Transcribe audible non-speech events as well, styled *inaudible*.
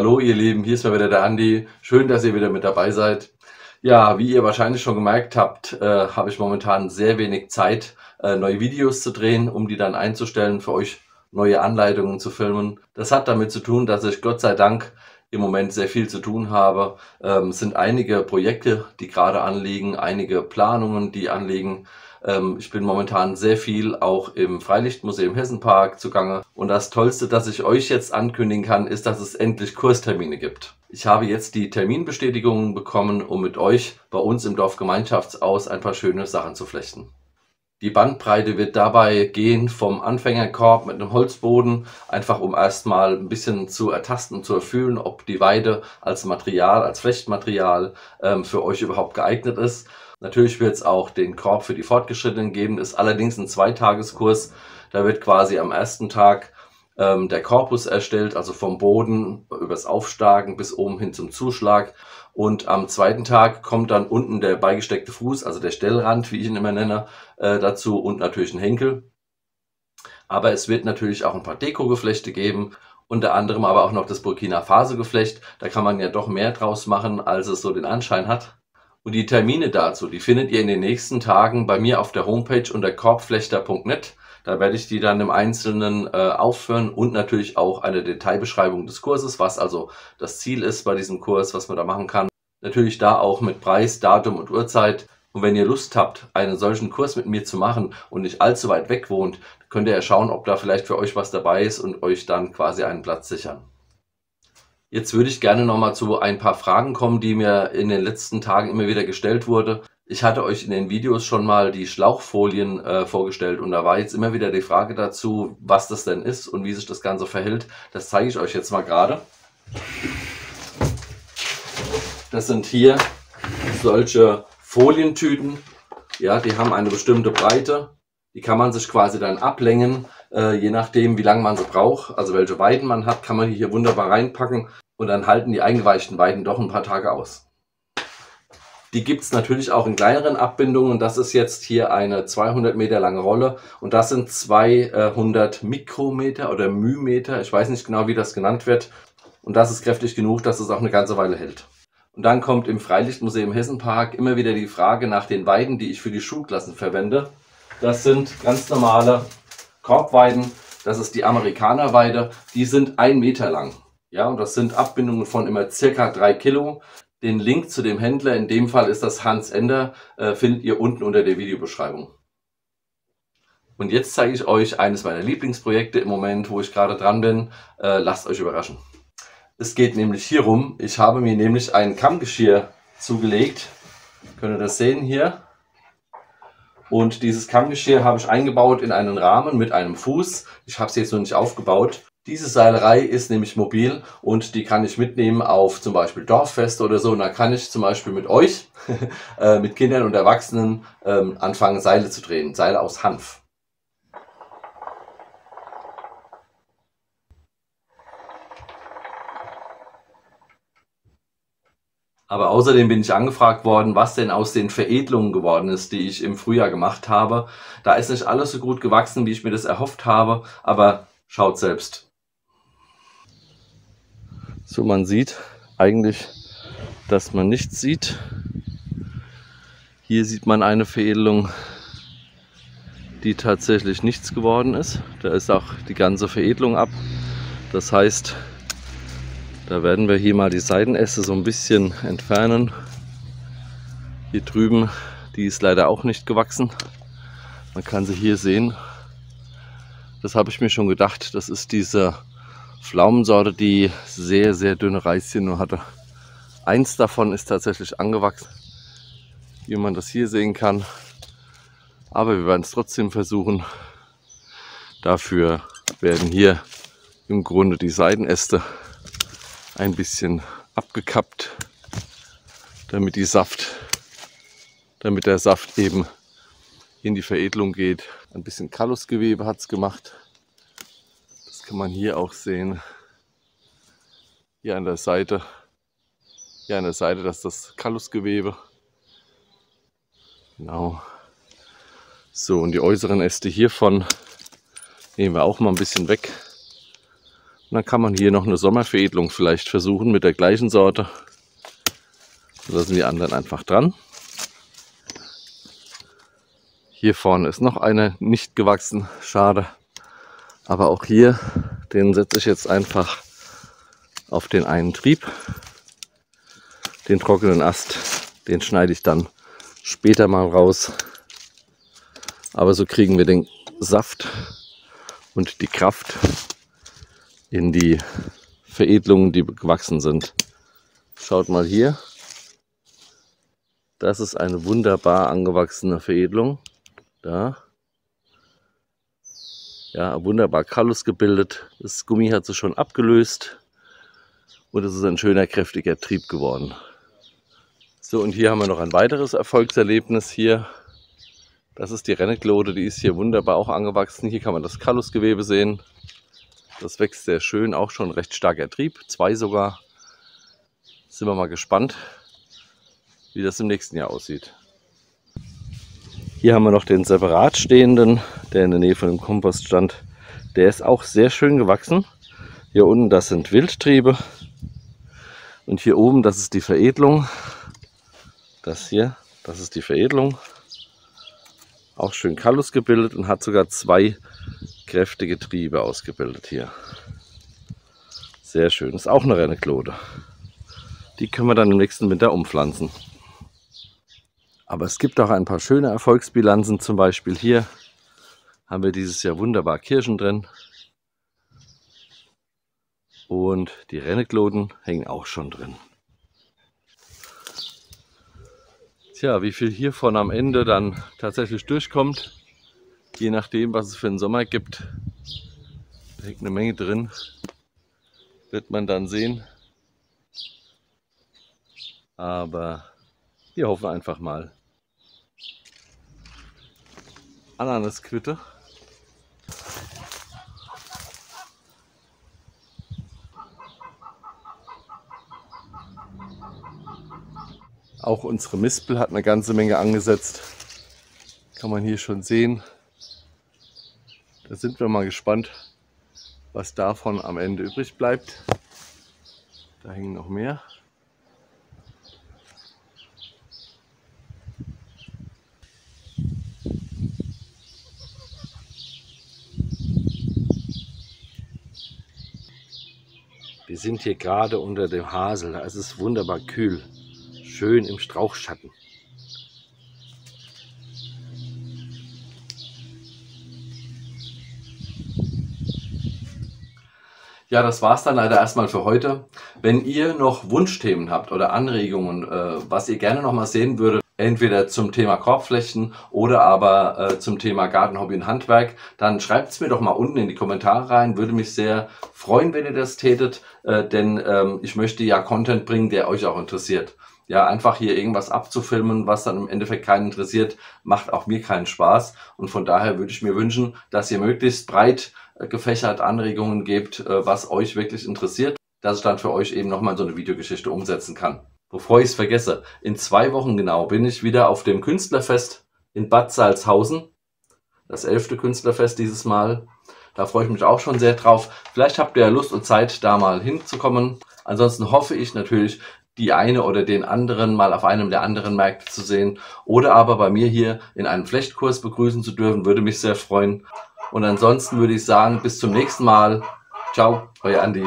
hallo ihr Lieben, hier ist mal wieder der Andi. Schön, dass ihr wieder mit dabei seid. Ja, wie ihr wahrscheinlich schon gemerkt habt, äh, habe ich momentan sehr wenig Zeit, äh, neue Videos zu drehen, um die dann einzustellen, für euch neue Anleitungen zu filmen. Das hat damit zu tun, dass ich Gott sei Dank im Moment sehr viel zu tun habe. Ähm, es sind einige Projekte, die gerade anliegen, einige Planungen, die anliegen. Ähm, ich bin momentan sehr viel auch im Freilichtmuseum Hessenpark zugange. Und das Tollste, das ich euch jetzt ankündigen kann, ist, dass es endlich Kurstermine gibt. Ich habe jetzt die Terminbestätigungen bekommen, um mit euch bei uns im Dorfgemeinschaftshaus ein paar schöne Sachen zu flechten. Die Bandbreite wird dabei gehen vom Anfängerkorb mit einem Holzboden, einfach um erstmal ein bisschen zu ertasten zu erfüllen, ob die Weide als Material, als Flechtmaterial ähm, für euch überhaupt geeignet ist. Natürlich wird es auch den Korb für die Fortgeschrittenen geben, ist allerdings ein Zweitageskurs. Da wird quasi am ersten Tag ähm, der Korpus erstellt, also vom Boden übers Aufstagen bis oben hin zum Zuschlag. Und am zweiten Tag kommt dann unten der beigesteckte Fuß, also der Stellrand, wie ich ihn immer nenne, äh, dazu und natürlich ein Henkel. Aber es wird natürlich auch ein paar Deko-Geflechte geben, unter anderem aber auch noch das Burkina Faso-Geflecht. Da kann man ja doch mehr draus machen, als es so den Anschein hat. Und die Termine dazu, die findet ihr in den nächsten Tagen bei mir auf der Homepage unter korbflechter.net. Da werde ich die dann im Einzelnen äh, aufführen und natürlich auch eine Detailbeschreibung des Kurses, was also das Ziel ist bei diesem Kurs, was man da machen kann. Natürlich da auch mit Preis, Datum und Uhrzeit. Und wenn ihr Lust habt, einen solchen Kurs mit mir zu machen und nicht allzu weit weg wohnt, könnt ihr ja schauen, ob da vielleicht für euch was dabei ist und euch dann quasi einen Platz sichern. Jetzt würde ich gerne nochmal zu ein paar Fragen kommen, die mir in den letzten Tagen immer wieder gestellt wurde. Ich hatte euch in den Videos schon mal die Schlauchfolien äh, vorgestellt und da war jetzt immer wieder die Frage dazu, was das denn ist und wie sich das Ganze verhält. Das zeige ich euch jetzt mal gerade. Das sind hier solche Folientüten. Ja, die haben eine bestimmte Breite. Die kann man sich quasi dann ablängen, äh, je nachdem, wie lange man sie braucht. Also welche Weiden man hat, kann man hier wunderbar reinpacken und dann halten die eingeweichten Weiden doch ein paar Tage aus. Die gibt es natürlich auch in kleineren Abbindungen. Das ist jetzt hier eine 200 Meter lange Rolle und das sind 200 Mikrometer oder Mymeter. Ich weiß nicht genau, wie das genannt wird. Und das ist kräftig genug, dass es auch eine ganze Weile hält. Und dann kommt im Freilichtmuseum Hessenpark immer wieder die Frage nach den Weiden, die ich für die Schulklassen verwende. Das sind ganz normale Korbweiden. Das ist die Amerikanerweide. Die sind ein Meter lang. Ja, und das sind Abbindungen von immer circa drei Kilo. Den Link zu dem Händler, in dem Fall ist das Hans Ender, äh, findet ihr unten unter der Videobeschreibung. Und jetzt zeige ich euch eines meiner Lieblingsprojekte im Moment, wo ich gerade dran bin. Äh, lasst euch überraschen. Es geht nämlich hier rum. Ich habe mir nämlich ein Kammgeschirr zugelegt. Könnt ihr das sehen hier? Und dieses Kammgeschirr habe ich eingebaut in einen Rahmen mit einem Fuß. Ich habe es jetzt noch nicht aufgebaut. Diese Seilerei ist nämlich mobil und die kann ich mitnehmen auf zum Beispiel Dorffeste oder so. Und da kann ich zum Beispiel mit euch, *laughs* äh, mit Kindern und Erwachsenen ähm, anfangen Seile zu drehen. Seile aus Hanf. Aber außerdem bin ich angefragt worden, was denn aus den Veredelungen geworden ist, die ich im Frühjahr gemacht habe. Da ist nicht alles so gut gewachsen, wie ich mir das erhofft habe, aber schaut selbst. So, man sieht eigentlich, dass man nichts sieht. Hier sieht man eine Veredelung, die tatsächlich nichts geworden ist. Da ist auch die ganze Veredelung ab. Das heißt, da werden wir hier mal die Seitenäste so ein bisschen entfernen. Hier drüben, die ist leider auch nicht gewachsen. Man kann sie hier sehen. Das habe ich mir schon gedacht. Das ist diese Pflaumensorte, die sehr, sehr dünne Reischen nur hatte. Eins davon ist tatsächlich angewachsen, wie man das hier sehen kann. Aber wir werden es trotzdem versuchen. Dafür werden hier im Grunde die Seitenäste ein bisschen abgekappt, damit die Saft, damit der Saft eben in die Veredelung geht. Ein bisschen Kallusgewebe hat es gemacht kann man hier auch sehen. Hier an der Seite. Hier an der Seite, das ist das Kallusgewebe. Genau. So, und die äußeren Äste hiervon nehmen wir auch mal ein bisschen weg. Und dann kann man hier noch eine Sommerveredelung vielleicht versuchen mit der gleichen Sorte. Da lassen die anderen einfach dran. Hier vorne ist noch eine nicht gewachsen, schade. Aber auch hier, den setze ich jetzt einfach auf den einen Trieb. Den trockenen Ast, den schneide ich dann später mal raus. Aber so kriegen wir den Saft und die Kraft in die Veredelungen, die gewachsen sind. Schaut mal hier. Das ist eine wunderbar angewachsene Veredelung. Da. Ja, wunderbar Kallus gebildet. Das Gummi hat sich schon abgelöst. Und es ist ein schöner, kräftiger Trieb geworden. So, und hier haben wir noch ein weiteres Erfolgserlebnis hier. Das ist die Renneklode, die ist hier wunderbar auch angewachsen. Hier kann man das Kallusgewebe sehen. Das wächst sehr schön, auch schon recht starker Trieb, zwei sogar. Sind wir mal gespannt, wie das im nächsten Jahr aussieht. Hier haben wir noch den separat stehenden, der in der Nähe von dem Kompost stand. Der ist auch sehr schön gewachsen. Hier unten, das sind Wildtriebe. Und hier oben, das ist die Veredelung. Das hier, das ist die Veredelung. Auch schön Kallus gebildet und hat sogar zwei kräftige Triebe ausgebildet hier. Sehr schön. Ist auch eine Renneklode. Die können wir dann im nächsten Winter umpflanzen. Aber es gibt auch ein paar schöne Erfolgsbilanzen. Zum Beispiel hier haben wir dieses Jahr wunderbar Kirschen drin. Und die Rennekloden hängen auch schon drin. Tja, wie viel hiervon am Ende dann tatsächlich durchkommt, je nachdem, was es für einen Sommer gibt, da hängt eine Menge drin, wird man dann sehen. Aber wir hoffen einfach mal, Ananasquitte. Auch unsere Mispel hat eine ganze Menge angesetzt. Kann man hier schon sehen. Da sind wir mal gespannt, was davon am Ende übrig bleibt. Da hängen noch mehr. Wir sind hier gerade unter dem Hasel, da ist es wunderbar kühl, schön im Strauchschatten. Ja, das war's dann leider erstmal für heute. Wenn ihr noch Wunschthemen habt oder Anregungen, äh, was ihr gerne noch mal sehen würdet, entweder zum Thema Korbflächen oder aber äh, zum Thema Gartenhobby und Handwerk, dann schreibt es mir doch mal unten in die Kommentare rein. Würde mich sehr freuen, wenn ihr das tätet, äh, denn ähm, ich möchte ja Content bringen, der euch auch interessiert. Ja, einfach hier irgendwas abzufilmen, was dann im Endeffekt keinen interessiert, macht auch mir keinen Spaß. Und von daher würde ich mir wünschen, dass ihr möglichst breit gefächert Anregungen gebt, äh, was euch wirklich interessiert, dass ich dann für euch eben nochmal so eine Videogeschichte umsetzen kann. Bevor ich es vergesse, in zwei Wochen genau bin ich wieder auf dem Künstlerfest in Bad Salzhausen. Das elfte Künstlerfest dieses Mal. Da freue ich mich auch schon sehr drauf. Vielleicht habt ihr Lust und Zeit, da mal hinzukommen. Ansonsten hoffe ich natürlich, die eine oder den anderen mal auf einem der anderen Märkte zu sehen oder aber bei mir hier in einem Flechtkurs begrüßen zu dürfen, würde mich sehr freuen. Und ansonsten würde ich sagen, bis zum nächsten Mal. Ciao, euer Andi.